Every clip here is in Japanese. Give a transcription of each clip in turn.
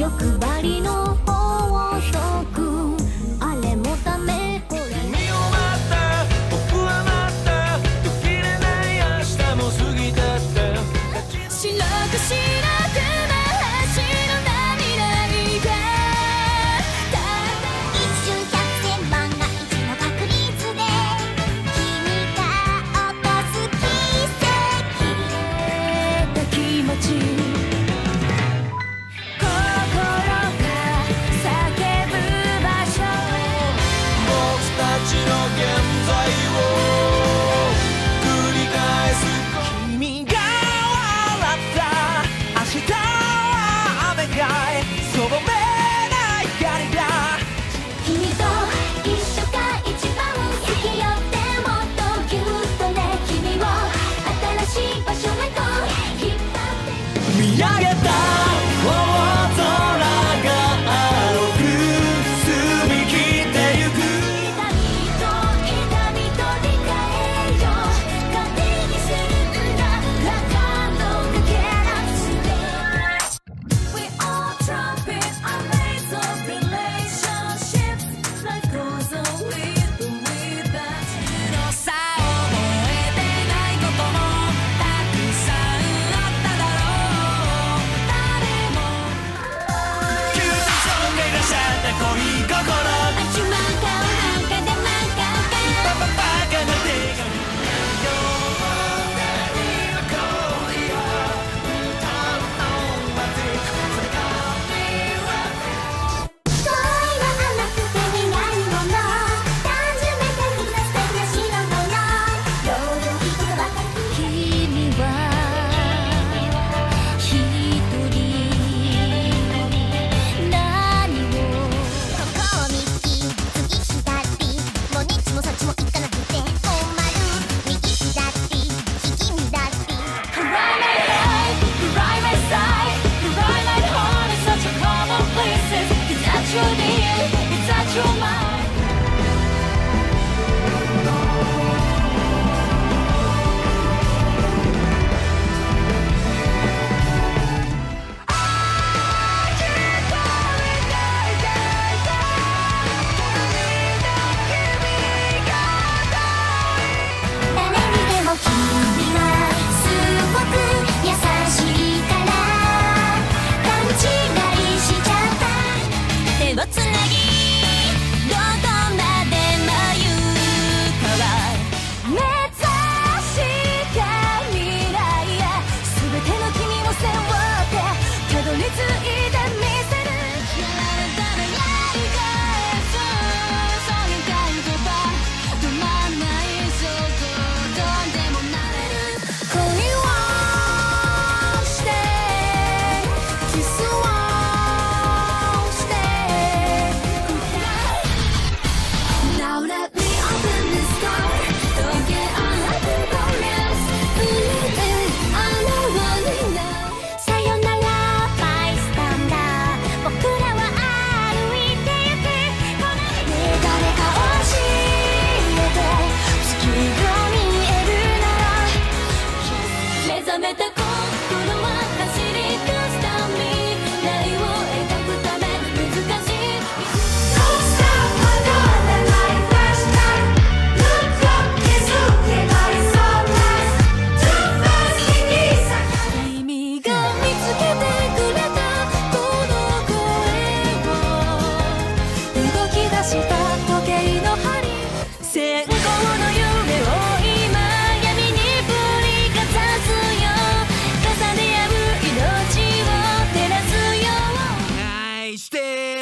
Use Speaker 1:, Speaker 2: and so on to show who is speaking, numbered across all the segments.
Speaker 1: 欲張りの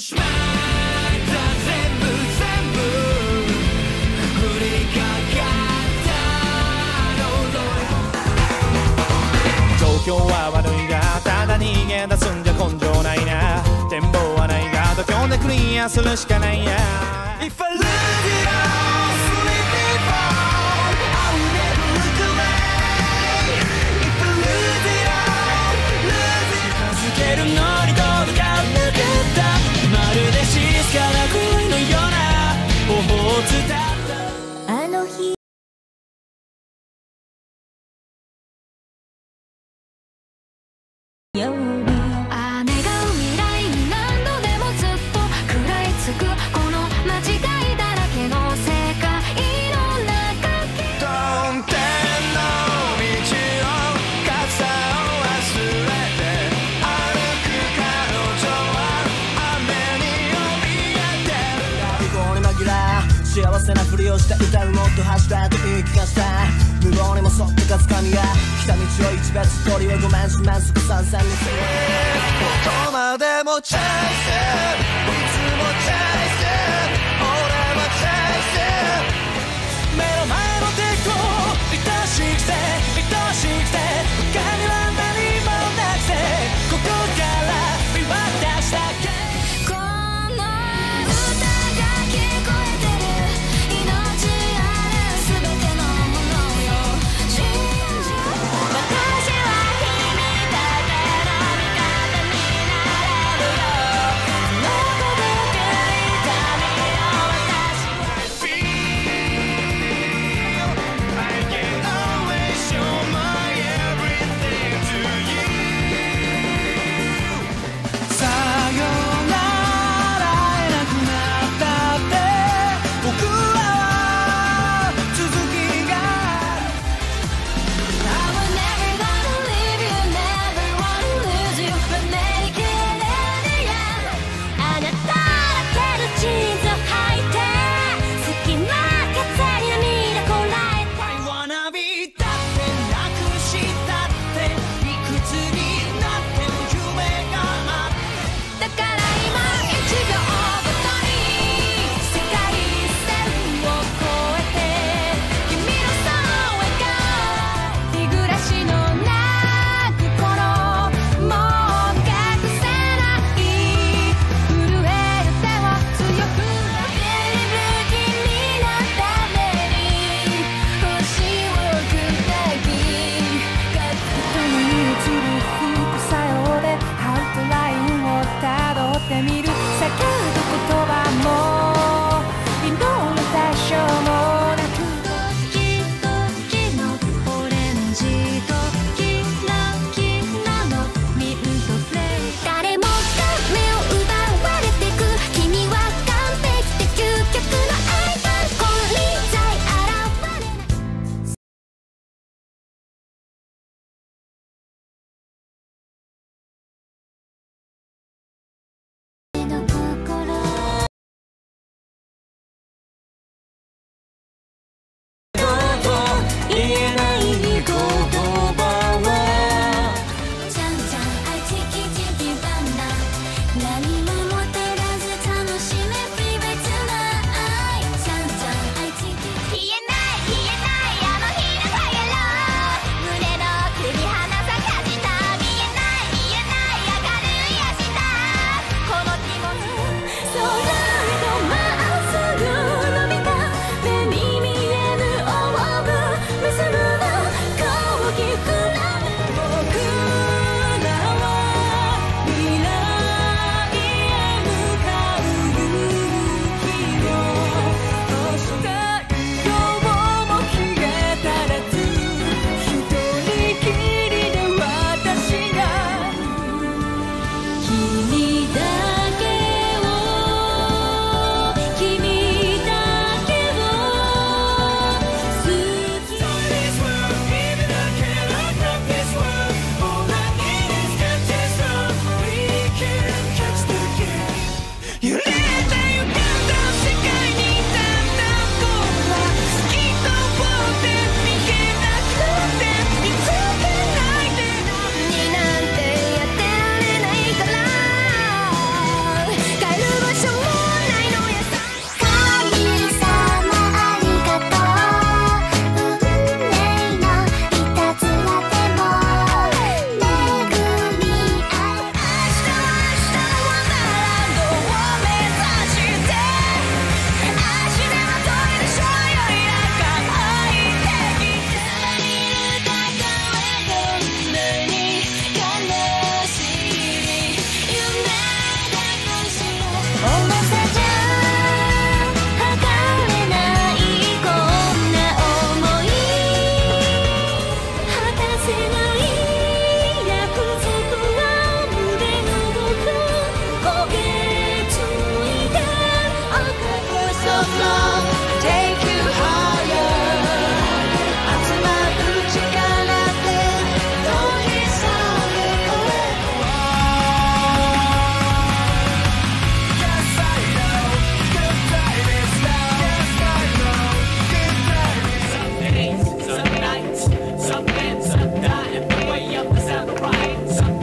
Speaker 1: しまった全部全部。振りかかった
Speaker 2: の
Speaker 3: ぞよ東京は悪いがただ逃げ出すんじゃ
Speaker 1: 根性ないな。展望はないが度胸でクリアするしか
Speaker 4: ないや。If I love you せなふりをして歌うもっと走だと言い聞かせた。無謀にもそっとかつかみや来た道を一別通りはごめんしまんすぐ参戦に。する
Speaker 1: どこまでもチャイスいつもチャイス。Some fight, some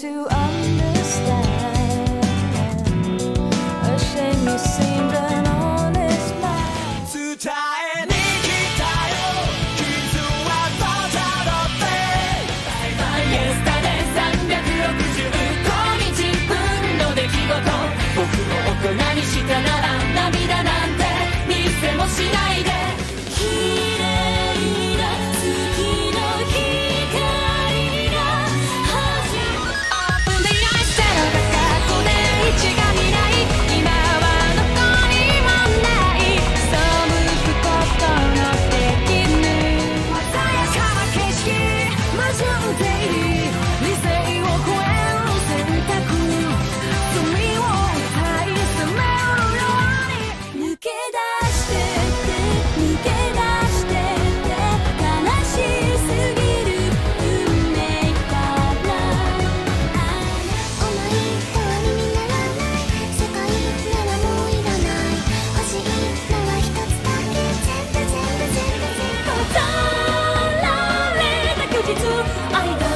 Speaker 3: to 52 I got